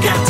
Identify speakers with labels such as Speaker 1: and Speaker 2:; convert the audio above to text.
Speaker 1: got